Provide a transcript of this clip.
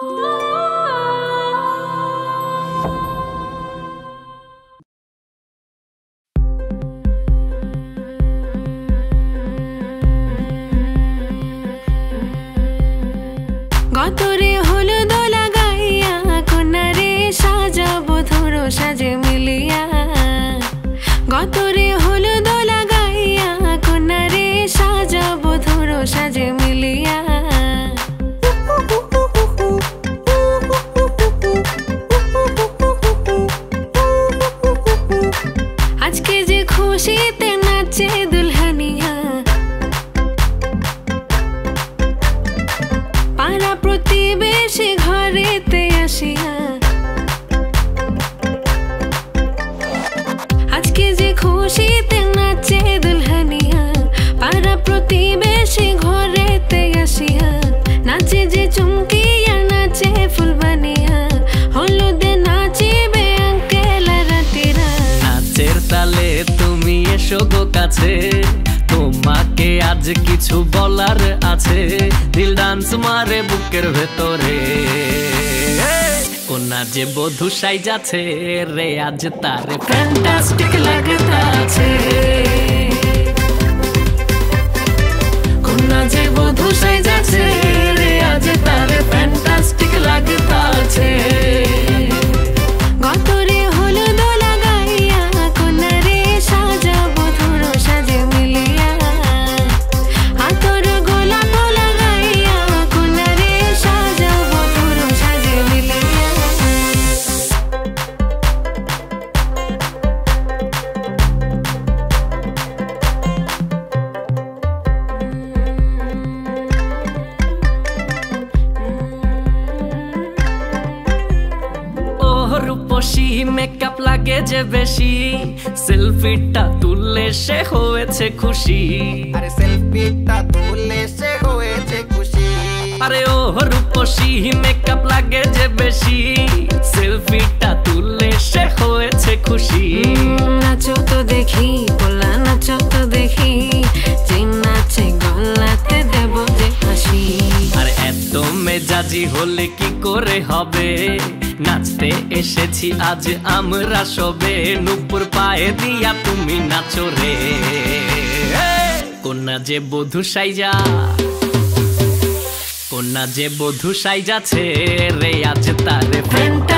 গতরে হলুদ লাগাইয়া কন্যারে সাজাবো ধরো সাজে মিলিয়া। গতরে আজকে যে খুশিতে নাচে দুলহানিয়া। পাড়া প্রতিবেশী ঘরেতে আসিয়া। খুশিতে নাচে দুলহানিয়া, পাড়া প্রতিবেশী ঘরেতে এসো কাছে। তোমাকে আজ কিছু বলার আছে। দিল ডান্স মারে বুকের ভেতরে। কোনা যে বধু সাই যাচ্ছে রে, আজ তারে ফ্যান্টাস্টিক লাগতাছে কোনা রূপসী মেকআপ লাগে যে বেশি। সেলফিটা তুললে সে হয়েছে খুশি। আরে সেলফিটা তুলে সে হয়েছে খুশি। আরে ও রূপসী মেকআপ লাগে যে বেশি। সেলফিটা তুললে সে হয়েছে খুশি। নাচো তো দেখি পোলা নাচো তো দেখি। নাচে গলাতে দেব যে হাসি। আর এত মেজাজি হলে কি করে হবে? নাচতে এসেছি, আজ আমরা সবে নুপুর পায়ে দিয়া তুমি নাচো রে। কন্যা যে বধু সাইজা, কন্যা যে বধু সাইজাছে রে, আজ তার ফ্যান্টাস্টিক